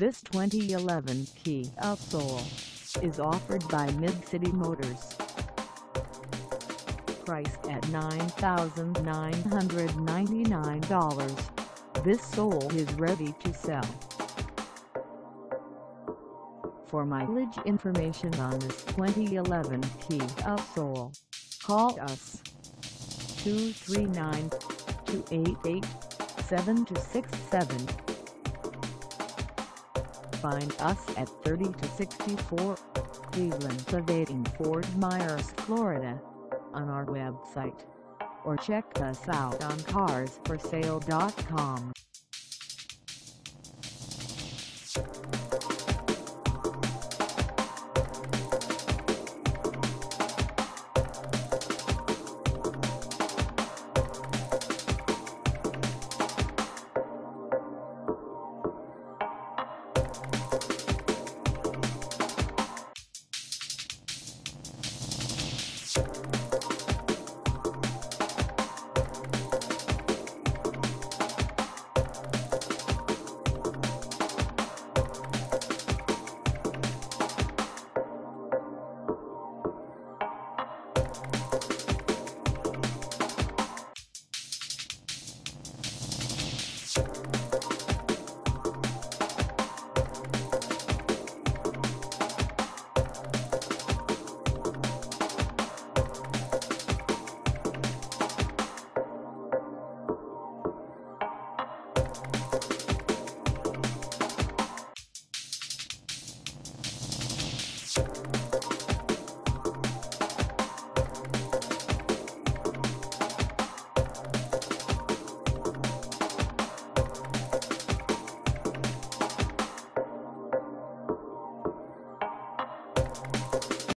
This 2011 Kia Soul is offered by Mid-City Motors. Priced at $9,999, this Soul is ready to sell. For mileage information on this 2011 Kia Soul, call us 239-288-7267. Find us at 30-64 Cleveland Avenue in Fort Myers, Florida on our website or check us out on carsforsale.com. you